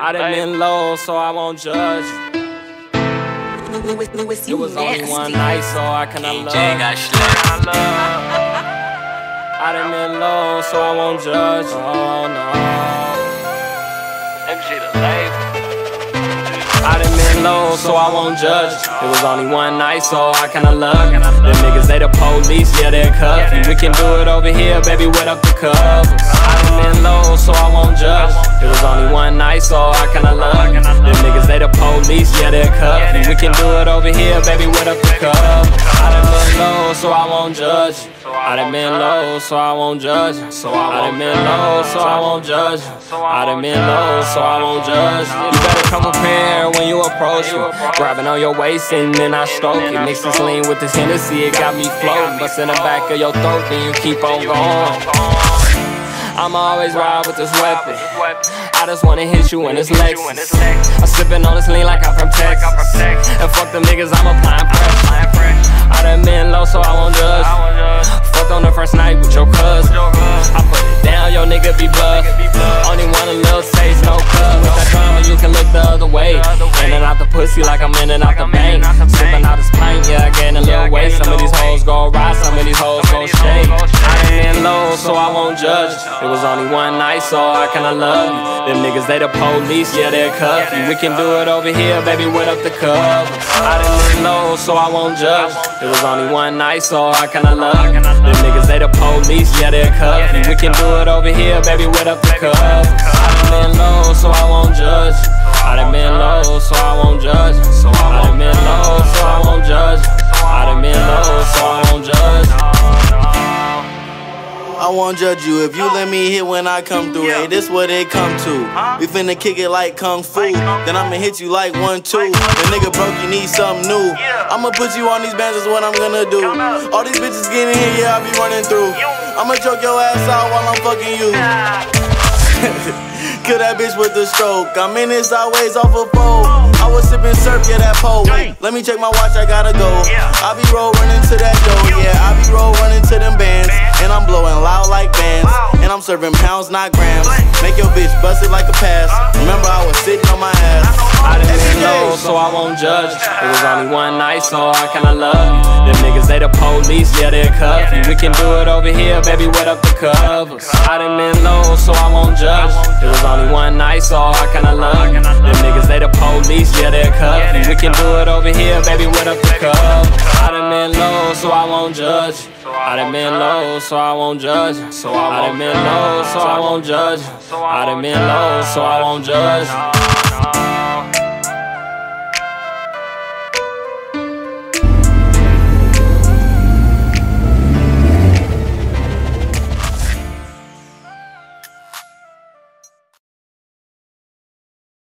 I done been low, so I won't judge. It was only one night, so I kinda love. I done been low, so I won't judge. Oh no. I done been low, so I won't judge. It was only one night, so I kinda love. Them niggas, they the police, yeah, they're cuff. We can do it over here, baby, wet up the covers. I done been low, so I won't judge. It was only one night, so I kinda love. Them niggas, they the police, yeah, they're cuff. We can do it over here, baby, wet up the covers. I done been low, so I won't judge. I done been low, so I won't judge. So I done been low, so I won't judge. I done been low, so I won't judge. You better come prepared when you approach me. Grabbing on your waist and then I stroke it. Mix this lean with this Hennessy, it got me floating. Bust in the back of your throat, then you keep on going. I'ma always ride with this weapon. I just wanna hit you in this Lexus. I'm sipping on this lean like I'm from Texas. And fuck them niggas, I'm applying pressure. I done been low, so I won't judge. Fucked on the first night with your cousin. I put it down, your nigga be bust. Only want a little taste, no cut. With that drama, you can look the other way. In and out the pussy like I'm in and out the bank. Sipping out this pint, yeah, I gain a little weight. Some of these hoes gon' ride, some of these hoes so I won't judge. It was only one night, so I kinda love you. Them niggas, they the police, yeah, they're cuff you. We can do it over here, baby, wet up the covers. I been low, so I won't judge. It was only one night, so I kinda love you. Them niggas, they the police, yeah, they're cuff you. We can do it over here, baby, wet up the covers. I done been low, so I won't judge. I done been low, I won't judge you if you let me hit when I come through. Hey, this what it come to. We finna kick it like kung fu. Then I'ma hit you like one two. The nigga broke, you need something new. I'ma put you on these bands, is what I'm gonna do. All these bitches getting here, yeah, I be running through. I'ma choke your ass out while I'm fucking you. Kill that bitch with a stroke. I'm in it sideways off a pole. I was sipping syrup, yeah, that pole. Wait, let me check my watch, I gotta go. I be roll running to that dough, yeah. I be roll running to them bands. And I'm blowing like bands. And I'm serving pounds, not grams. Make your bitch bust it like a pass. Remember, I was sitting on my ass. I done been low, so I won't judge. It was only one night, so I kinda love you. Them niggas, they the police, yeah, they're cuff you. We can do it over here, baby, wet up the covers. I done been low, so I won't judge. It was only one night, so I kinda love you. Police, yeah, they're cuff you. We can do it over here, baby, wet up the covers. I done been low, so I won't judge. I done been low, so I won't judge. So I done been low, so I won't judge. I done been low, so I won't judge.